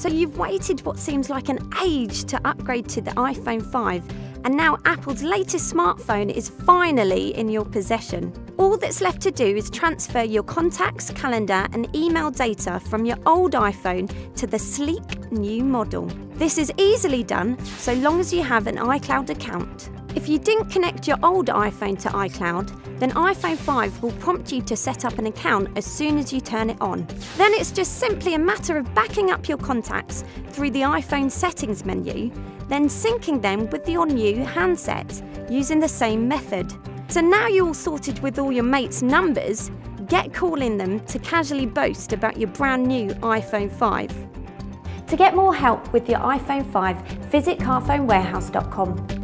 So you've waited what seems like an age to upgrade to the iPhone 5, and now Apple's latest smartphone is finally in your possession. All that's left to do is transfer your contacts, calendar, and email data from your old iPhone to the sleek new model. This is easily done so long as you have an iCloud account. If you didn't connect your old iPhone to iCloud, then iPhone 5 will prompt you to set up an account as soon as you turn it on. Then it's just simply a matter of backing up your contacts through the iPhone settings menu, then syncing them with your new handset using the same method. So now you're all sorted with all your mates' numbers, get calling them to casually boast about your brand new iPhone 5. To get more help with your iPhone 5, visit carphonewarehouse.com.